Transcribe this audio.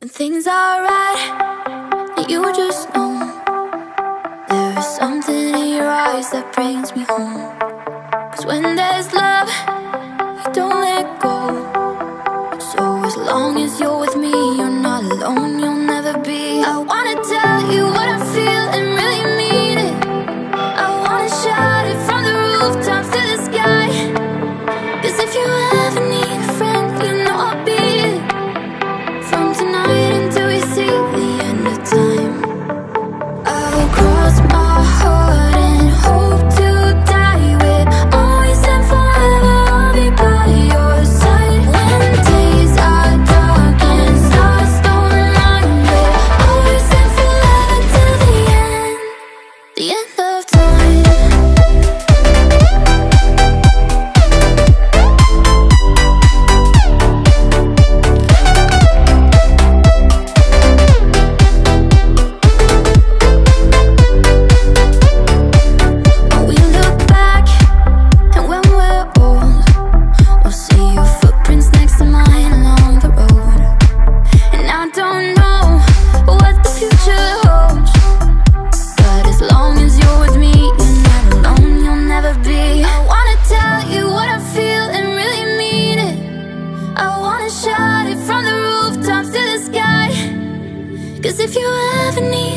When things are right, you just know. There is something in your eyes that brings me home. Cause when there's love, you don't let go. So as long as you're with me, you're not alone, you'll never be. I wanna tell you what I feel shout it from the rooftops to the sky. Cause if you ever need